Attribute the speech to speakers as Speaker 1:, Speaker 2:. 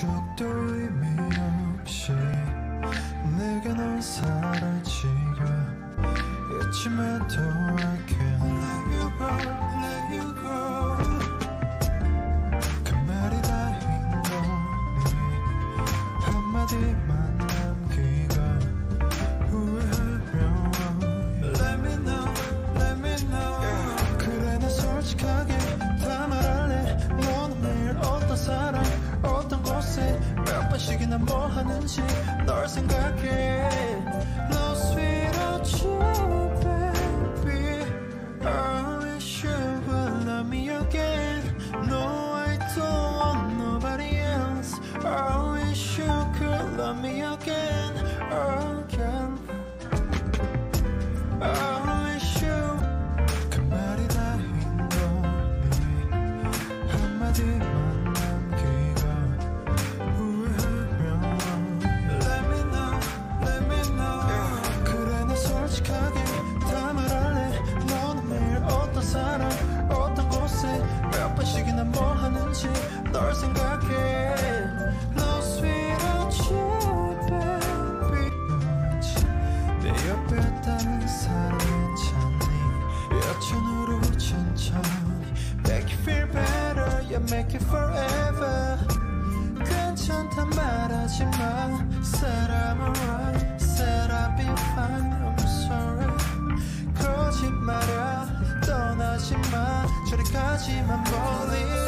Speaker 1: 아무것도 의미 없이 내게 넌 사라지고 있지만 또 I can't let you go, let you go 그 말이 다인 거니? 한마디 몇 번씩이나 뭐 하는지 널 생각해 Lost without you baby I wish you would love me again No I don't want nobody else I wish you could love me again again I wish you 그 말이 다인 거니 한마디 can make it forever 괜찮다 말하지마 Said I'm alright Said I'll be fine I'm sorry 거짓말아 떠나지마 저리 가지만 멀리